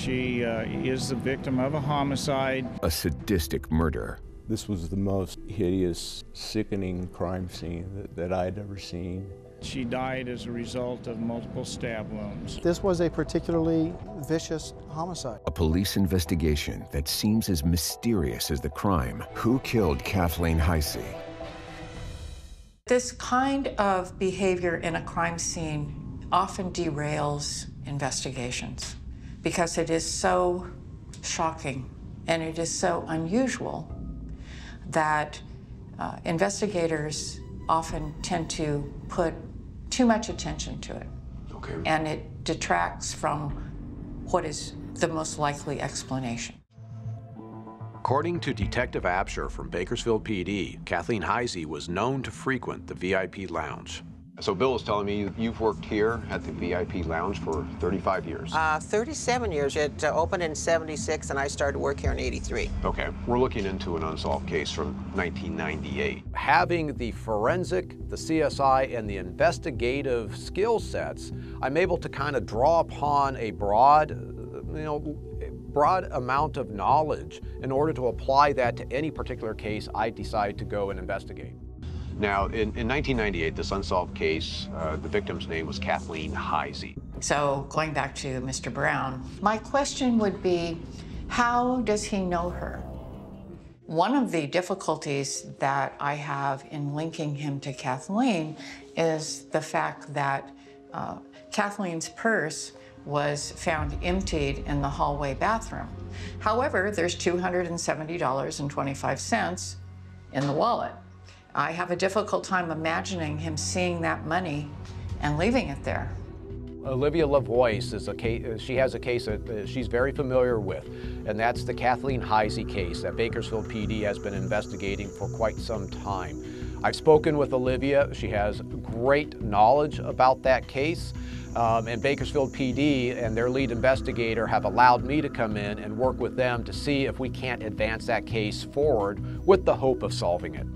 she uh, is the victim of a homicide. A sadistic murder. This was the most hideous, sickening crime scene that, that I'd ever seen. She died as a result of multiple stab wounds. This was a particularly vicious homicide. A police investigation that seems as mysterious as the crime. Who killed Kathleen Heisey? This kind of behavior in a crime scene often derails investigations because it is so shocking and it is so unusual that uh, investigators often tend to put too much attention to it. Okay. And it detracts from what is the most likely explanation. According to Detective Absher from Bakersfield PD, Kathleen Heisey was known to frequent the VIP lounge. So Bill is telling me you've worked here at the VIP lounge for 35 years. Uh, 37 years. It uh, opened in 76 and I started work here in 83. Okay, we're looking into an unsolved case from 1998. Having the forensic, the CSI, and the investigative skill sets, I'm able to kind of draw upon a broad, you know, broad amount of knowledge in order to apply that to any particular case I decide to go and investigate. Now, in, in 1998, this unsolved case, uh, the victim's name was Kathleen Heisey. So, going back to Mr. Brown, my question would be how does he know her? One of the difficulties that I have in linking him to Kathleen is the fact that uh, Kathleen's purse was found emptied in the hallway bathroom. However, there's $270.25 in the wallet. I have a difficult time imagining him seeing that money and leaving it there. Olivia LaVoice is a case, she has a case that she's very familiar with, and that's the Kathleen Heisey case that Bakersfield PD has been investigating for quite some time. I've spoken with Olivia. She has great knowledge about that case. Um, and Bakersfield PD and their lead investigator have allowed me to come in and work with them to see if we can't advance that case forward with the hope of solving it.